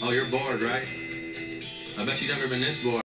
Oh, you're bored, right? I bet you've never been this bored.